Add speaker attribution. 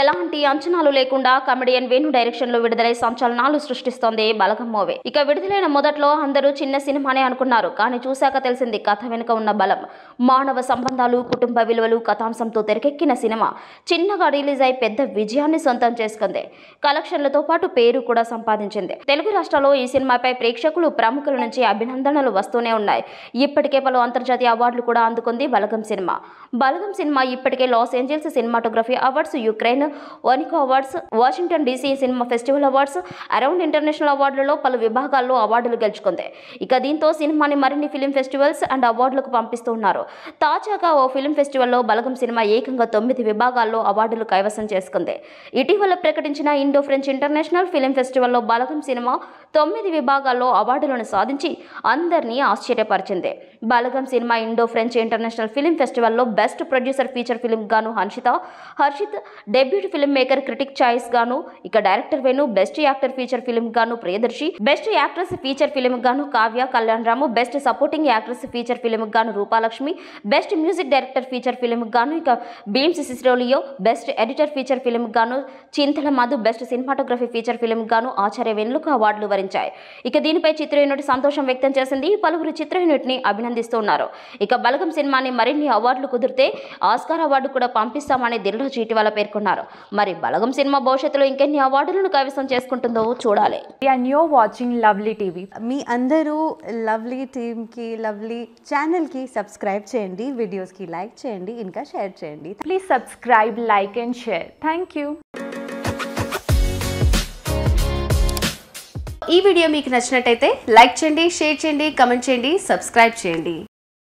Speaker 1: ఎలాంటి అంచనాలు లేకుండా కమెడియన్ వేణు డైరెక్షన్లో విడుదలై సంచలనాలు సృష్టిస్తోంది బలగం మూవీ. ఇక విడుదలైన మొదట్లో అందరూ చిన్న సినిమానే అనుకున్నారు కానీ చూశాక తెలిసింది కథ వెనుక ఉన్న బలం. మానవ సంబంధాలు కుటుంబ విలువలు కథాంశంతో తెరకెక్కిన సినిమా. చిన్నగా రిలీజ్ అయి పెద్ద విజయాన్ని సొంతం చేసుకుంది. కలెక్షన్లతో పాటు పేరు కూడా సంపాదించింది. తెలుగు రాష్ట్రాల్లో ఈ సినిమాపై ప్రేక్షకులు ప్రముఖుల నుంచి అభినందనలు వస్తూనే ఉన్నాయి. ఇప్పటికే పలు అంతర్జాతీయ అవార్డులు కూడా అందుకుంది బలగం సినిమా. బలగం సినిమా ఇప్పటికే Los Angeles cinematography awards Ukraine వనికో awards Washington DC cinema festival awards around international అవార్డులలో పలు విభాగాల్లో అవార్డులు గెలుచుకుంది. ఇక దీంతో సినిమాని మరిన్ని ఫిలిం ఫెస్టివల్స్ అండ్ అవార్డులకు పంపిస్తూ ఉన్నారు. తాజాగా ఓ ఫిలిం ఫెస్టివల్లో బలగం సినిమా ఏకంగా తొమ్మిది విభాగాల్లో అవార్డులు కైవసం చేసుకుంది. ఇటీవల ప్రకటించిన ఇండో ఫ్రెంచ్ ఇంటర్నేషనల్ ఫిలిం ఫెస్టివల్లో బలగం సినిమా తొమ్మిది విభాగాల్లో అవార్డులను సాధించి అందరినీ ఆశ్చర్యపరిచింది. Balagam cinema Indo French international film ఫెస్టివల్లో best producer feature film గాను Harshitha Harshith debut film maker critic choice గాను ఇక director Venu best actor feature film గాను Priyadarshi best actress feature film గాను Kavya Kalyan Ram best supporting actress feature film గాను Rupalakshmi best music director feature film గాను ఇక Bheems Ceciroleo best editor feature film గాను Chintala Madhu best cinematography feature film గాను ఆచార్య వెన్నులకు అవార్డులు వరించాయి. ఇక దీనిపై చిత్ర unit సంతోషం వ్యక్తం చేసింది. పలువురు చిత్ర యూనిట్ని అభినందిస్తున్నారు ఇక బలగం సినిమాని మరిన్ని అవార్డులు కుదిరితే ఆస్కార్ అవార్డు కూడా పంపిస్తామని దిల్రాజు ఇటీవల పేర్కొన్నారు. మరి బలగం సినిమా భవిష్యత్తులో ఇంకెన్ని అవార్డులను కైవసం చేసుకుంటుందో చూడాలి
Speaker 2: and you're watching Lovely TV.
Speaker 3: మీ అందరూ లవ్లీ టీమ్కి లవ్లీ ఛానల్కి సబ్స్క్రైబ్ చేయండి వీడియోస్కి లైక్ చేయండి ఇంకా షేర్ చేయండి
Speaker 2: Please subscribe, like, and share. Thank you.
Speaker 4: ఈ వీడియో మీకు నచ్చినట్టయితే లైక్ చేయండి షేర్ చేయండి కమెంట్ చేయండి సబ్స్క్రైబ్ చేయండి